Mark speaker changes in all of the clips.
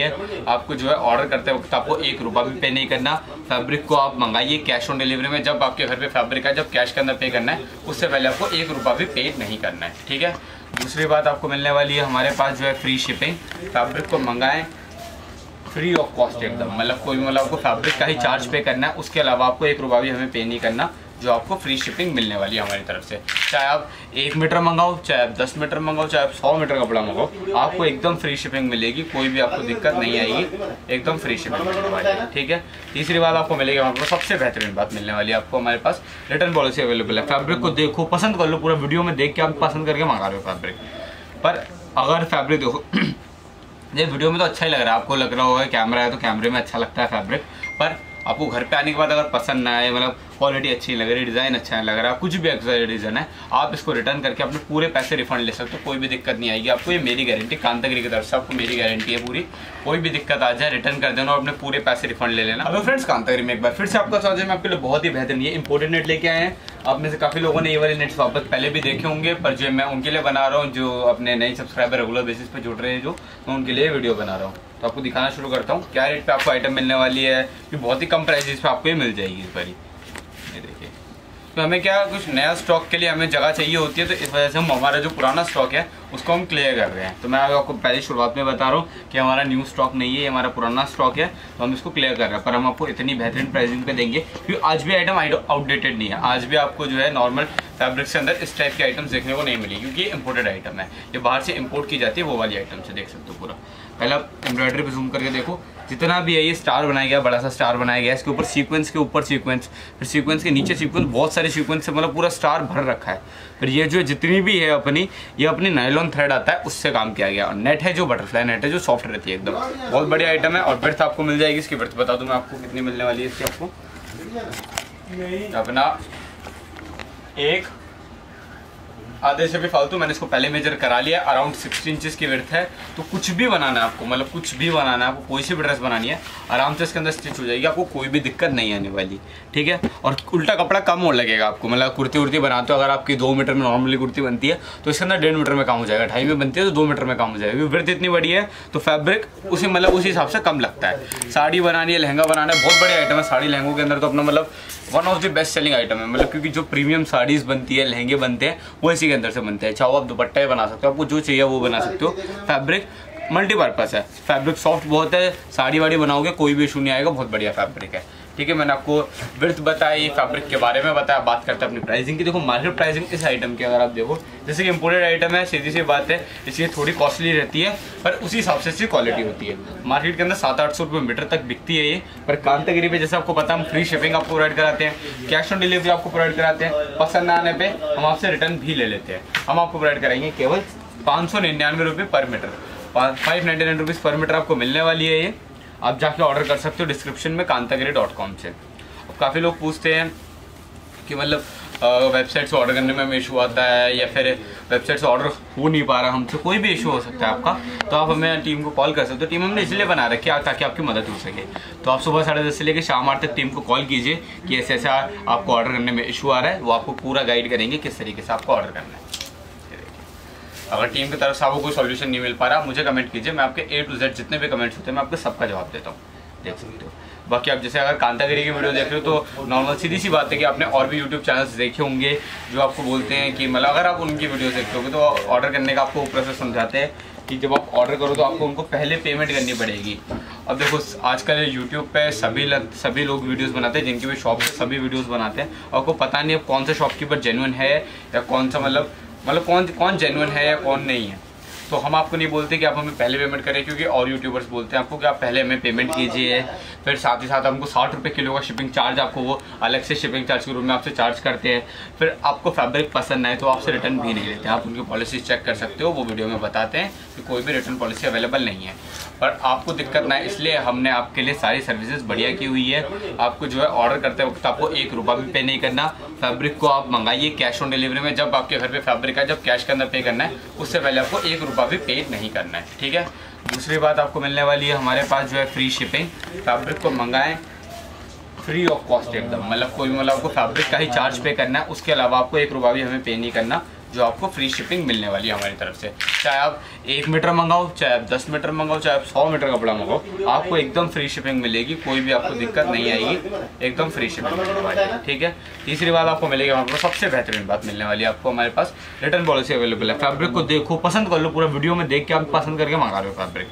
Speaker 1: है। आपको जो है ऑर्डर करते वक्त आपको एक रुपया भी पे नहीं करना। फैब्रिक को आप मंगाइए कैश ऑन डिलीवरी में। जब आपके घर पे फैब्रिक है, जब कैश के अंदर पे करना है, उससे पहले आपको एक रुपया भी पे नहीं करना है, ठीक है? दूसरी बात आपको मिलने वाली है, हमारे पास जो है फ्री शिपिंग फैब्रिक को मंगाएँ फ्री ऑफ़ कॉस्ट एकदम। मतलब कोई मतलब आपको फैब्रिक का ही चार्ज पे करना है, उसके अलावा आपको एक रुपया भी हमें पे नहीं करना। जो आपको फ्री शिपिंग मिलने वाली है हमारी तरफ़ से। चाहे आप एक मीटर मंगाओ, चाहे आप दस मीटर मंगाओ, चाहे आप सौ मीटर कपड़ा मंगाओ, आपको एकदम फ्री शिपिंग मिलेगी, कोई भी आपको दिक्कत नहीं आएगी, एकदम फ्री शिपिंग मिलने वाली है, ठीक है? तीसरी बात आपको मिलेगी, हमारे पास सबसे बेहतरीन बात मिलने वाली है, आपको हमारे पास रिटर्न पॉलिसी अवेलेबल है। फैब्रिक को देखो, पसंद कर लो, पूरा वीडियो में देख के आप पसंद करके मंगा रहे हो फैब्रिक पर अगर फैब्रिक देखो, ये वीडियो में तो अच्छा ही लग रहा है, आपको लग रहा होगा कैमरा है तो कैमरे में अच्छा लगता है फैब्रिक पर आपको घर पे आने के बाद अगर पसंद ना आए मतलब क्वालिटी अच्छी लग रही डिज़ाइन अच्छा लग रहा, कुछ भी एक्सर डिज़ाइन है, आप इसको रिटर्न करके अपने पूरे पैसे रिफंड ले सकते हो, कोई भी दिक्कत नहीं आएगी। आपको ये मेरी गारंटी कांतागिरी की तरफ़ से आपको मेरी गारंटी है पूरी। कोई भी दिक्कत आ जाए रिटर्न कर देना और अपने पूरे पैसे रिफंड ले लेना। फ्रेंड्स कांतागिरी में एक बार फिर से आपका है। मैं आपके लिए बहुत ही बेहतरीन ये इंपोर्टेड नेट लेके आए हैं। आप में से काफ़ी लोगों ने ये वाले नेट्स वापस पहले भी देखे होंगे, पर जो मैं उनके लिए बना रहा हूँ, जो अपने नए सब्सक्राइबर रेगुलर बेसिस पे जुड़ रहे हैं, जो, मैं उनके लिए वीडियो बना रहा हूँ। तो आपको दिखाना शुरू करता हूँ, क्या रेट पे आपको आइटम मिलने वाली है कि बहुत ही कम प्राइसेस पे आपको ये मिल जाएगी इस बारी। तो हमें क्या कुछ नया स्टॉक के लिए हमें जगह चाहिए होती है तो इस वजह से हम हमारा जो पुराना स्टॉक है, उसको हम क्लियर कर रहे हैं। तो मैं आपको पहले शुरुआत में बता रहा हूँ कि हमारा न्यू स्टॉक नहीं है, ये हमारा पुराना स्टॉक है तो हम इसको क्लियर कर रहे हैं। पर हम आपको इतनी बेहतरीन प्राइसिंग पे देंगे, क्योंकि आज भी आइटम आउटडेटेड नहीं है। आज भी आपको जो है नॉर्मल फैब्रिक के अंदर इस टाइप के आइटम्स देखने को नहीं मिली, क्योंकि ये इंपोर्टेड आइटम है। ये बाहर से इम्पोर्ट की जाती है, वो वाली आइटम से देख सकते हो पूरा। पहले आप एम्ब्रॉयडरी पे जूम करके देखो। जितना भी है, ये स्टार बनाया गया, बड़ा सा स्टार बनाया गया इसके ऊपर सीक्वेंस के ऊपर सीक्वेंस फिर सीक्वेंस के नीचे सीक्वेंस बहुत सारे सीक्वेंस से मतलब पूरा स्टार भर रखा है। फिर ये जो जितनी भी है अपनी, ये अपनी नाइलॉन थ्रेड आता है, उससे काम किया गया। और नेट है जो बटरफ्लाई नेट है, जो सॉफ्ट रहती है एकदम। बहुत बढ़िया आइटम है और बर्थ आपको मिल जाएगी, इसकी बर्थ बता दूँ मैं आपको कितनी मिलने वाली है इसकी आपको। अपना एक आधे से भी फालतू मैंने इसको पहले मेजर करा लिया अराउंड सिक्सटी इंचेस की विर्थ है। तो कुछ भी बनाना है आपको मतलब कुछ भी बनाना है, आपको कोई सी भी ड्रेस बनानी है, आराम से इसके अंदर स्टिच हो जाएगी, आपको कोई भी दिक्कत नहीं आने वाली, ठीक है? और उल्टा कपड़ा कम हो लगेगा आपको मतलब कुर्ती उर्ती बनाते हो, अगर आपकी दो मीटर में नॉर्मली कुर्ती बनती है तो इसके अंदर डेढ़ मीटर में काम हो जाएगा, ढाई में बनती है तो दो मीटर में काम हो जाएगा विर्थ इतनी बड़ी है तो फैब्रिक उसी मतलब उसी हिसाब से कम लगता है। साड़ी बनानी है, लहंगा बनाना है, बहुत बड़ी आइटम है, साड़ी लहंगों के अंदर तो अपना मतलब one of the best selling item है मतलब क्योंकि जो प्रीमियम साड़ीज बनती है, लहंगे बनते हैं, वो इसी के अंदर से बनते हैं। चाहो आप दुपट्टे बना सकते हो, आपको जो चाहिए वो बना सकते हो। फैब्रिक मल्टीपर्पज है। फैब्रिक सॉफ्ट बहुत है साड़ी वाड़ी बनाओगे, कोई भी इशू नहीं आएगा, बहुत बढ़िया फैब्रिक है। ठीक है, मैंने आपको विर्थ बताई फैब्रिक के बारे में बताया, बात करते हैं अपनी प्राइसिंग की। देखो मार्केट प्राइसिंग इस आइटम की, अगर आप देखो, जैसे कि इम्पोर्टेड आइटम है, सीधी सी बात है, इसलिए थोड़ी कॉस्टली रहती है, पर उसी हिसाब से इसकी क्वालिटी होती है। मार्केट के अंदर सात आठ सौ रुपये मीटर तक बिकती है ये, पर कांतागिरी पे जैसे आपको पता हम फ्री शिपिंग आपको प्रोवाइड कराते हैं कैश ऑन डिलीवरी आपको प्रोवाइड कराते हैं, पसंद आने पर हम आपसे रिटर्न भी ले लेते हैं। हम आपको प्रोवाइड कराएँगे केवल पाँच सौ निन्यानवे रुपये पर metre five ninety nine rupees पर मीटर आपको मिलने वाली है ये। आप जाके ऑर्डर कर सकते हो डिस्क्रिप्शन में कांतागिरी डॉट कॉम से। अब काफ़ी लोग पूछते हैं कि मतलब वेबसाइट से ऑर्डर करने में इशू आता है या फिर वेबसाइट से ऑर्डर हो नहीं पा रहा हमसे, कोई भी इशू हो सकता है आपका। तो आप हमें टीम को कॉल कर सकते हो। टीम हमने इसलिए बना रखी है ताकि आपकी मदद हो सके। तो आप सुबह साढ़े दस से लेकर शाम आठ तक टीम को कॉल कीजिए कि ऐसे ऐसा आपको ऑर्डर करने में इशू आ रहा है। वो आपको पूरा गाइड करेंगे किस तरीके से आपको ऑर्डर करना है। अगर टीम की तरफ़ से आपको कोई सॉल्यूशन नहीं मिल पा रहा मुझे कमेंट कीजिए मैं आपके ए टू जेड जितने भी कमेंट्स होते हैं मैं आपको सबका जवाब देता हूँ। देख सकते हो। बाकी आप जैसे अगर कांतागिरी की वीडियो देख रहे हो तो नॉर्मल सीधी सी बात है कि आपने और भी यूट्यूब चैनल्स देखे होंगे जो आपको बोलते हैं कि मतलब अगर आप उनकी वीडियो देखते होगे तो ऑर्डर करने का आपको प्रोसेस समझाते हैं कि जब आप ऑर्डर करो तो आपको उनको पहले पेमेंट करनी पड़ेगी। अब देखो आजकल यूट्यूब पे सभी लग, सभी लोग वीडियोस बनाते हैं जिनकी भी शॉप सभी वीडियोस बनाते हैं। आपको पता नहीं अब कौन सा शॉपकीपर जेन्युइन है या कौन सा मतलब मतलब कौन कौन जेनुअन है या कौन नहीं है? तो हम आपको नहीं बोलते कि आप हमें पहले पेमेंट करें क्योंकि और यूट्यूबर्स बोलते हैं आपको कि आप पहले हमें पेमेंट कीजिए। फिर साथ ही साथ हमको साठ रुपये किलो का शिपिंग चार्ज आपको वो अलग से शिपिंग चार्ज के रूप में आपसे चार्ज करते हैं। फिर आपको फैब्रिक पसंद आए तो आपसे रिटर्न भी नहीं लेते आप उनकी पॉलिसी चेक कर सकते हो वो वीडियो में बताते हैं कि कोई भी रिटर्न पॉलिसी अवेलेबल नहीं है। पर आपको दिक्कत ना है इसलिए हमने आपके लिए सारी सर्विसेज़ बढ़िया की हुई है। आपको जो है ऑर्डर करते वक्त आपको एक रुपया भी पे नहीं करना। फैब्रिक को आप मंगाइए कैश ऑन डिलीवरी में जब आपके घर पे फैब्रिक है जब कैश के अंदर पे करना है उससे पहले आपको एक रुपया भी पे नहीं करना है, ठीक है? दूसरी बात आपको मिलने वाली है, हमारे पास जो है फ्री शिपिंग फैब्रिक को मंगाएँ फ्री ऑफ़ कॉस्ट एकदम। मतलब कोई मतलब आपको फैब्रिक का ही चार्ज पे करना है, उसके अलावा आपको एक रुपया भी हमें पे नहीं करना। जो आपको फ्री शिपिंग मिलने वाली है हमारी तरफ़ से। चाहे आप एक मीटर मंगाओ, चाहे आप दस मीटर मंगाओ, चाहे आप सौ मीटर कपड़ा मंगाओ, आपको एकदम फ्री शिपिंग मिलेगी, कोई भी आपको दिक्कत नहीं आएगी। एकदम फ्री शिपिंग मिलने वाली है, ठीक है? तीसरी बात आपको मिलेगी हमारे पास सबसे बेहतरीन बात मिलने वाली है आपको हमारे पास रिटर्न पॉलिसी अवेलेबल है। फैब्रिक को देखो, पसंद कर लो, पूरा वीडियो में देख के आप पसंद करके मंगा रहे हो फैब्रिक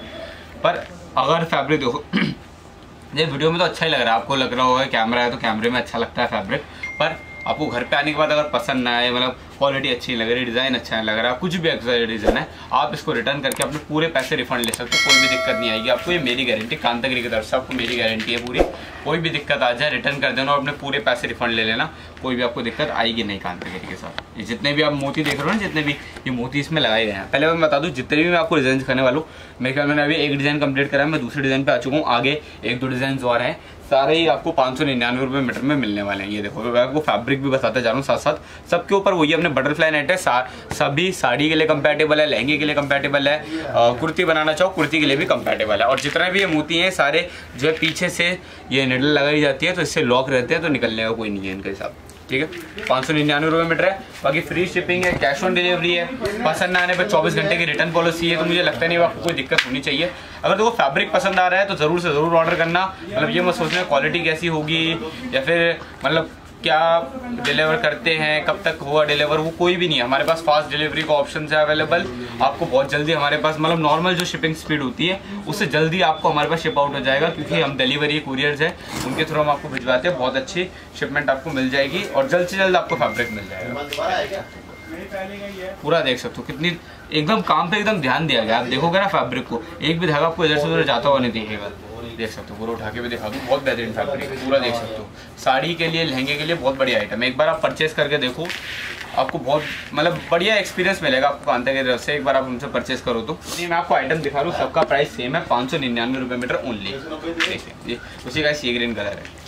Speaker 1: पर अगर फैब्रिक देखो, ये वीडियो में तो अच्छा ही लग रहा है, आपको लग रहा होगा कैमरा है तो कैमरे में अच्छा लगता है फैब्रिक पर आपको घर पे आने के बाद अगर पसंद ना आए मतलब क्वालिटी अच्छी नहीं लग रही डिज़ाइन अच्छा नहीं लग रहा, कुछ भी अच्छा डिज़ाइन है, आप इसको रिटर्न करके अपने पूरे पैसे रिफंड ले सकते हो, कोई भी दिक्कत नहीं आएगी। आपको ये मेरी गारंटी कांतागिरी की तरफ़ से आपको मेरी गारंटी है पूरी। कोई भी दिक्कत आ जाए रिटर्न कर देना और अपने पूरे पैसे रिफंड ले लेना, कोई भी आपको दिक्कत आएगी नहीं कांतागिरी के साथ। जितने भी आप मोती देख रहे हो ना, जितने भी, ये मोती इसमें लगाए गए हैं। पहले मैं बता दूँ, जितने भी मैं आपको डिज़ाइन दिखाने वालू मेरे ख्याल मैंने अभी एक डिज़ाइन कंप्लीट करा है, मैं दूसरे डिज़ाइन पर आ चुका हूँ, आगे एक दो डिज़ाइन और हैं। सारे ही आपको पाँच सौ निन्यानवे रुपये मीटर में मिलने वाले हैं। ये देखो, मैं आपको फैब्रिक भी बताता जा रहा हूँ साथ साथ सबके ऊपर वही अपने बटरफ्लाई नेट है। सभी साड़ी के लिए कंपेटेबल है, लहंगे के लिए कंपेटेबल है कुर्ती बनाना चाहो, कुर्ती के लिए भी कंपेटेबल है। और जितने भी ये मोती हैं, सारे जो है पीछे से ये निडल लगाई जाती है तो इससे लॉक रहते हैं तो निकलने का कोई नहीं है इनके हिसाब। ठीक है? पाँच सौ निन्यानवे रुपये मीटर है। बाकी फ्री शिपिंग है कैश ऑन डिलीवरी है। पसंद आने पर चौबीस घंटे की रिटर्न पॉलिसी है तो मुझे लगता नहीं आपको कोई दिक्कत होनी चाहिए। अगर देखो फैब्रिक पसंद आ रहा है तो ज़रूर से ज़रूर ऑर्डर करना। मतलब ये मत सोचना क्वालिटी कैसी होगी, या फिर मतलब क्या डिलीवर करते हैं, कब तक हुआ डिलीवर वो कोई भी नहीं है। हमारे पास फास्ट डिलीवरी का ऑप्शन है अवेलेबल आपको बहुत जल्दी हमारे पास मतलब नॉर्मल जो शिपिंग स्पीड होती है, उससे जल्दी आपको हमारे पास शिप आउट हो जाएगा, क्योंकि हम डिलीवरी कुरियर्स हैं। उनके थ्रू हम आपको भिजवाते हैं। बहुत अच्छी शिपमेंट आपको मिल जाएगी और जल्द से जल्द आपको फैब्रिक मिल जाएगा। पूरा देख सकते हो कितनी, एकदम काम पे एकदम ध्यान दिया गया। आप देखोगे ना फैब्रिक को, एक भी धागा आपको इधर से उधर जाता हुआ नहीं दिखेगा। देख सकते हो पूरा उठा के भी दिखा दूँ बहुत बेहतरीन फैब्रिक पूरा देख सकते हो। साड़ी के लिए, लहंगे के लिए बहुत बढ़िया आइटम है। एक बार आप परचेस करके देखो, आपको बहुत मतलब बढ़िया एक्सपीरियंस मिलेगा आपको कांता की तरफ़ से। एक बार आप उनसे परचेस करो तो। नहीं मैं आपको आइटम दिखा रहा हूँ, सबका प्राइस सेम है, पाँच सौ निन्यानवे रुपये मीटर ओनली देखिए उसी का सी ग्रीन कलर है।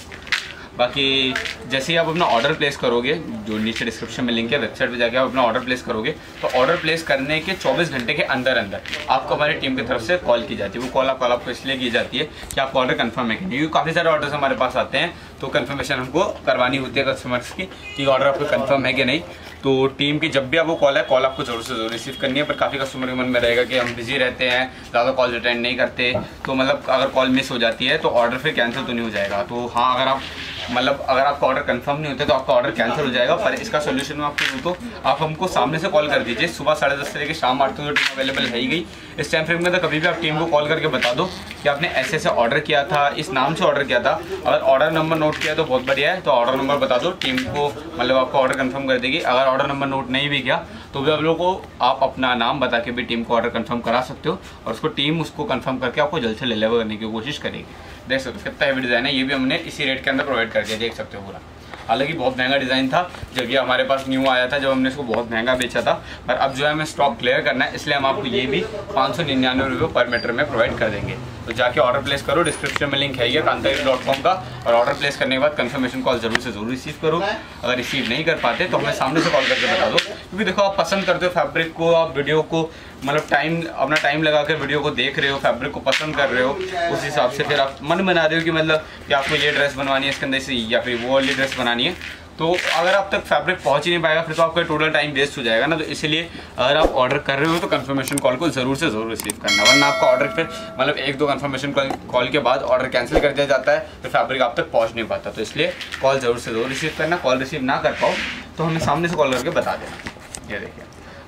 Speaker 1: बाकी जैसे ही आप अपना ऑर्डर प्लेस करोगे, जो नीचे डिस्क्रिप्शन में लिंक है वेबसाइट पे जाके आप अपना ऑर्डर प्लेस करोगे तो ऑर्डर प्लेस करने के 24 घंटे के अंदर अंदर आपको हमारी टीम की तरफ़ से कॉल की जाती है। वो कॉल आप कॉल आपको इसलिए की जाती है कि आपका ऑर्डर कन्फर्म है कि नहीं। क्योंकि काफ़ी सारे ऑर्डर्स हमारे पास आते हैं तो कन्फर्मेशन हमको करवानी होती है कस्टमर्स की कि ऑर्डर आपको कन्फर्म है कि नहीं। तो टीम की जब भी आपको कॉल है कॉल आपको ज़रूर से ज़रूर रिसीव करनी है, पर काफ़ी कस्टमर के मन में रहेगा कि हम बिज़ी रहते हैं, ज़्यादा कॉल अटेंड नहीं करते। तो मतलब अगर कॉल मिस हो जाती है तो ऑर्डर फिर कैंसिल तो नहीं हो जाएगा। तो हाँ अगर आप मतलब अगर आपका ऑर्डर कंफर्म नहीं होता तो आपका ऑर्डर कैंसिल हो जाएगा, पर इसका सोल्यूशन आपको तो आप हमको सामने से कॉल कर दीजिए। सुबह साढ़े दस से लेकर शाम आठ बजे अवेलेबल है ही गई। इस टाइम फ्रेम में तो कभी भी आप टीम को कॉल करके बता दो कि आपने ऐसे ऐसे ऑर्डर किया था, इस नाम से ऑर्डर किया था। अगर ऑर्डर नंबर नोट किया तो बहुत बढ़िया है तो ऑर्डर नंबर बता दो टीम को मतलब आपको ऑर्डर कन्फर्म कर देगी। अगर ऑर्डर नंबर नोट नहीं भी किया तो भी आप लोगों को आप अपना नाम बता के भी टीम को ऑर्डर कन्फर्म करा सकते हो और उसको टीम उसको कन्फर्म करके आपको जल्द से डिलीवर करने की कोशिश करेगी। देख सकते हो, कितना हैवी डिज़ाइन है ये भी हमने इसी रेट के अंदर प्रोवाइड कर दिया, देख सकते हो पूरा। हालाँकि बहुत महँगा डिज़ाइन था, जब ये हमारे पास न्यू आया था, जब हमने इसको बहुत महँगा बेचा था। पर अब जो है हमें स्टॉक क्लियर करना है, इसलिए हम आपको ये भी पाँच सौ निन्यानवे रुपये पर मीटर में प्रोवाइड कर देंगे। तो जाके ऑर्डर प्लेस करो डिस्क्रिप्शन में लिंक है ये कांतागिरी डॉट कॉम का। और ऑर्डर प्लेस करने के बाद कंफर्मेशन कॉल ज़रूर से ज़रूर रिसीव करो। अगर रिसीव नहीं कर पाते तो हमें सामने से कॉल करके बता दो। क्योंकि देखो, आप पसंद करते हो फैब्रिक को, आप वीडियो को मतलब टाइम अपना टाइम लगा कर वीडियो को देख रहे हो फैब्रिक को पसंद कर रहे हो, उस हिसाब से फिर आप मन बना रहे हो कि मतलब कि आपको ये ड्रेस बनवानी है, इसके अंदर से या फिर वो वाली ड्रेस बनानी है। तो अगर आप तक फैब्रिक पहुँच ही नहीं पाएगा, फिर तो आपका टोटल टाइम वेस्ट हो जाएगा ना। तो इसलिए अगर आप ऑर्डर कर रहे हो तो कंफर्मेशन कॉल को ज़रूर से ज़रूर रिसीव करना। वरना आपका ऑर्डर फिर मतलब एक दो कंफर्मेशन कॉल के बाद ऑर्डर कैंसिल कर दिया जाता है तो फैब्रिक आप तक पहुँच नहीं पाता। तो इसलिए कॉल ज़रूर से ज़रूर रिसीव करना। कॉल रिसीव ना कर पाओ तो हमें सामने से कॉल करके बता देना। ये देखिए।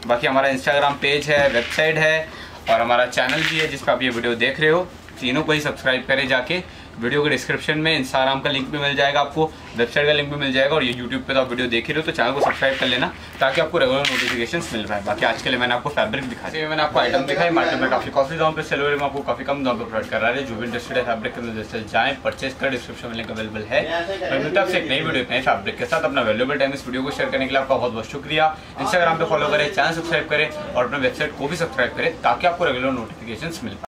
Speaker 1: बाकी हमारा इंस्टाग्राम पेज है वेबसाइट है, और हमारा चैनल भी है, जिस पर आप ये वीडियो देख रहे हो। तीनों को ही सब्सक्राइब करें जाके। वीडियो के डिस्क्रिप्शन में इंस्टाग्राम का लिंक भी मिल जाएगा आपको वेबसाइट का लिंक भी मिल जाएगा, और ये यूट्यूब पे तो आप वीडियो देख रहे हो तो चैनल को सब्सक्राइब कर लेना, ताकि आपको रेगुलर नोटिफिकेशन मिल पाए। बाकी आज के लिए मैंने आपको फैब्रिक दिखाई मैंने आपको आइटम दिखाई मार्केट में काफ़ी कॉफ़ी दाम पे सेलर में आपको काफ़ी कम दाम पर प्रोवाइड कर रहा जो भी इंटरेस्टेड है फैब्रिक के जाए परचेज कर डिस्क्रिप्शन में लिंक अवेलेबल है। एक नई वीडियो नए फैब्रिक के साथ। अपना वैल्यूबल टाइम इस वीडियो को शेयर करने के लिए आपका बहुत बहुत शुक्रिया। इंस्टाग्राम पे फॉलो करें चैनल सब्सक्राइब करें, और अपने वेबसाइट को भी सब्सक्राइब करें, ताकि आपको रेगुलर नोटिफिकेशन मिल पाए।